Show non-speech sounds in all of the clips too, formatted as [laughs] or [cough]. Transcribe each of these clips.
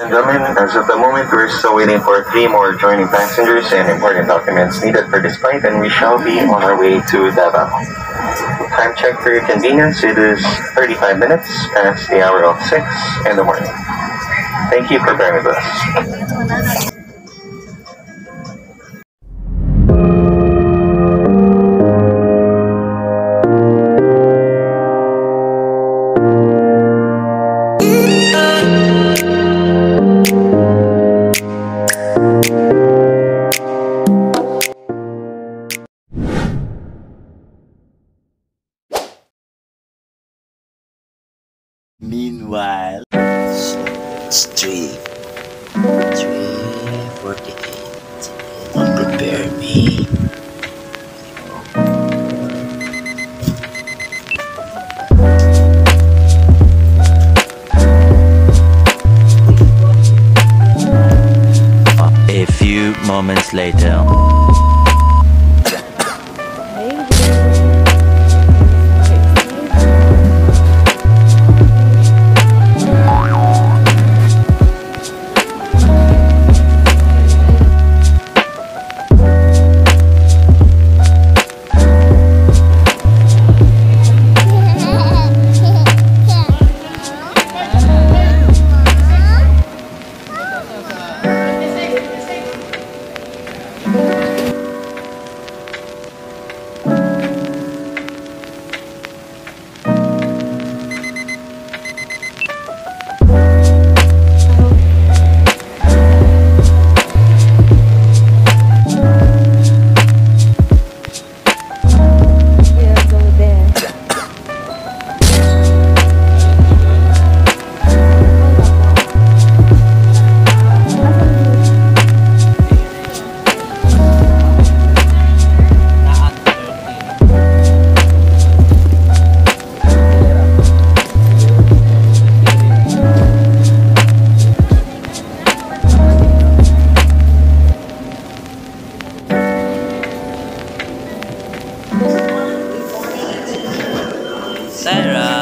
And gentlemen, as of the moment, we're still waiting for three more joining passengers and important documents needed for this flight, and we shall be on our way to Davao. Time check for your convenience, it is 35 minutes past the hour of 6 in the morning. Thank you for bearing with us. Moments later. Sarah.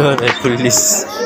Doon ay police.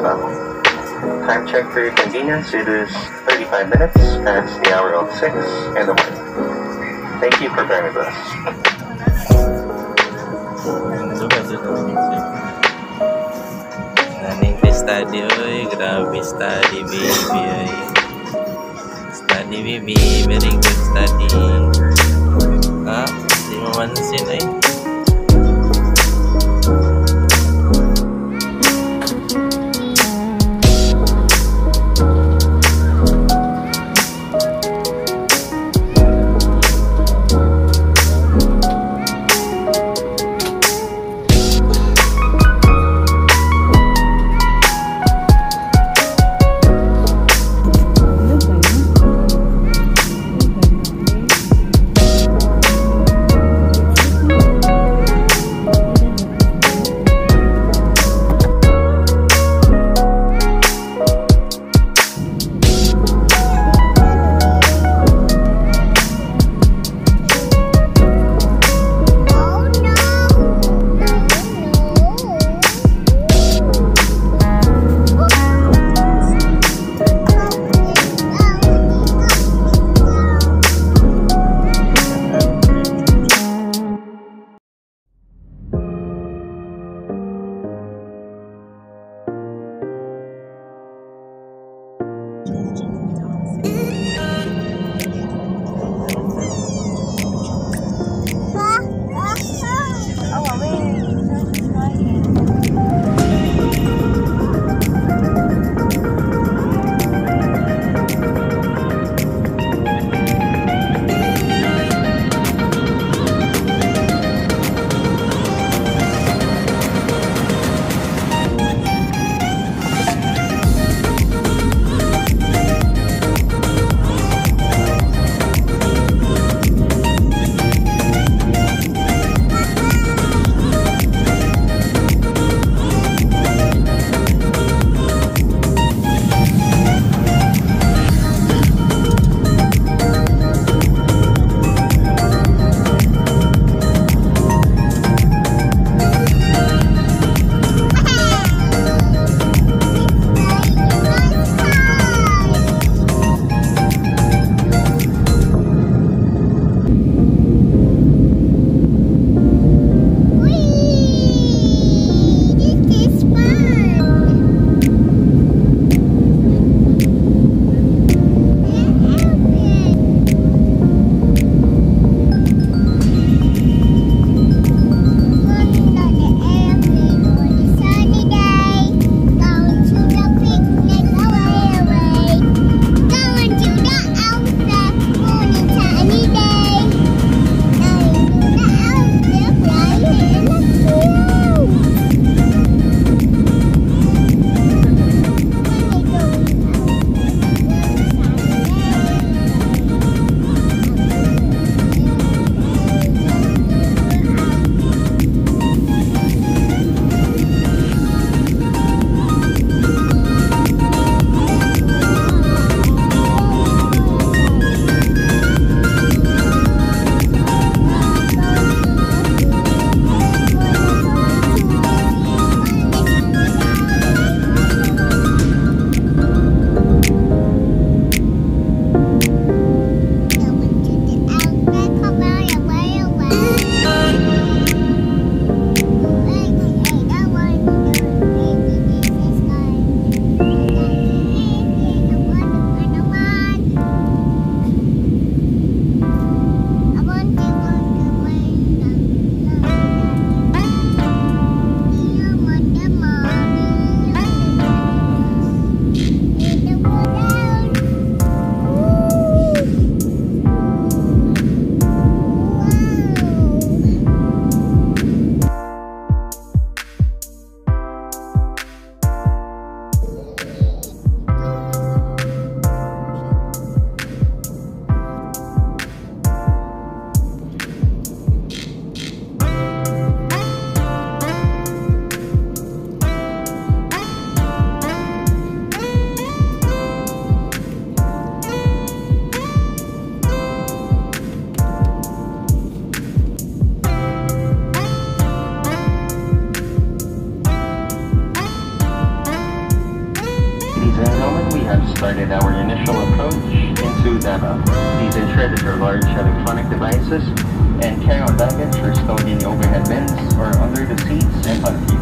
Davao. Time check for your convenience, it is 35 minutes past the hour of 6 in the morning. Thank you for bearing with us. Naning teh study oi, grabe study baby oi. Study baby, very good study. Ha? Di mo mansin oi. These intruders are large electronic devices and carry-on baggage are stowed in the overhead bins or under the seats and under you.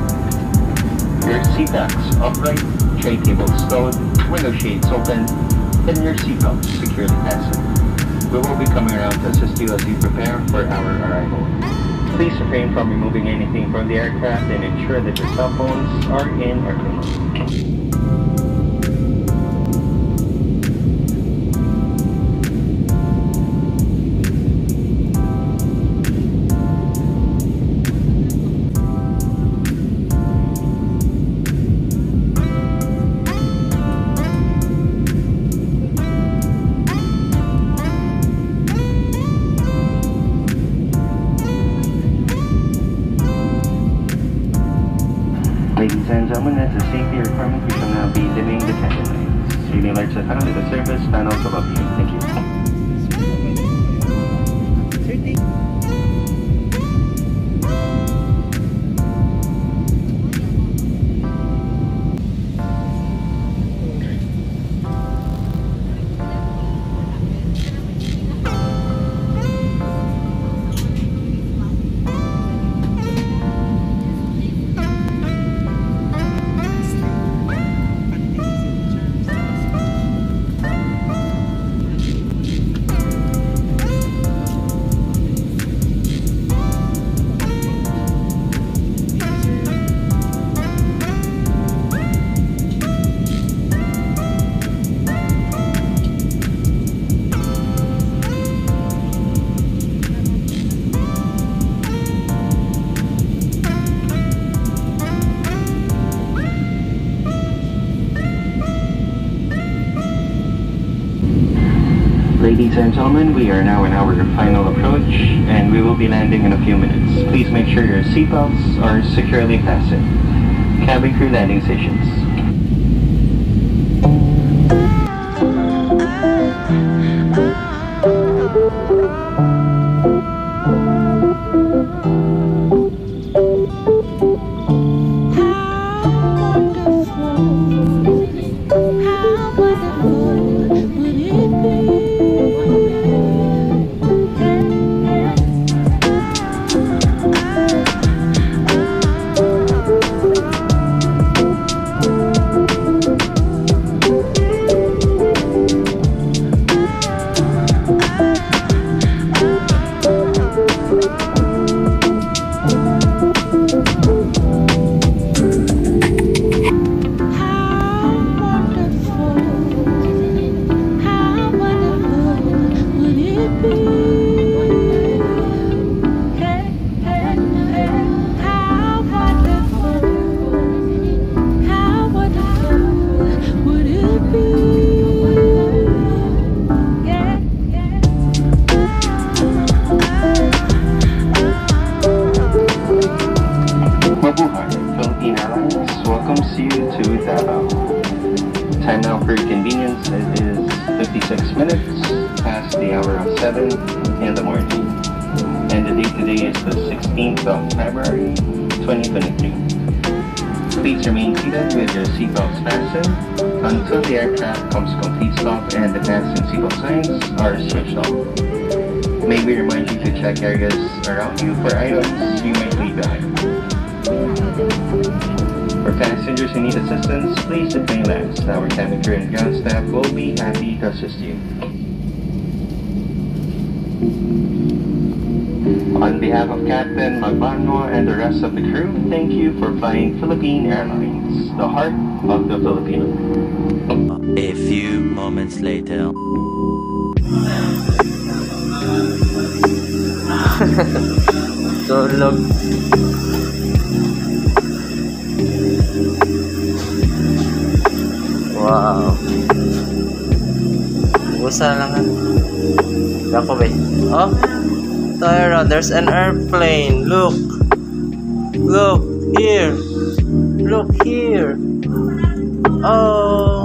Your seatbacks upright, tray tables stowed, window shades open, and your seatbelt securely fastened. We will be coming around to assist you as you prepare for our arrival. Please refrain from removing anything from the aircraft and ensure that your cell phones are in airplane mode. Reading lights are in the service panels above. Thank you. Ladies and gentlemen, we are now in our final approach and we will be landing in a few minutes. Please make sure your seatbelts are securely fastened. Cabin crew landing stations. You to Davao. Um, time now for convenience, it is 56 minutes past the hour of 7 in the morning. And the date today is the 16th of February, 2023. Please remain seated with your seatbelts fastened until the aircraft comes complete stop and the fasten seatbelt signs are switched off. May we remind you to check areas around you for items you might leave passengers who need assistance, please deplane last. Our cabin crew and ground staff will be happy to assist you. On behalf of Captain Magbano and the rest of the crew, thank you for flying Philippine Airlines, the heart of the Filipino. A few moments later. [laughs] Tulog. Busa lang yan. Jacob eh. Oh, Tyra, there's an airplane. Look. Look, here. Look here. Oh.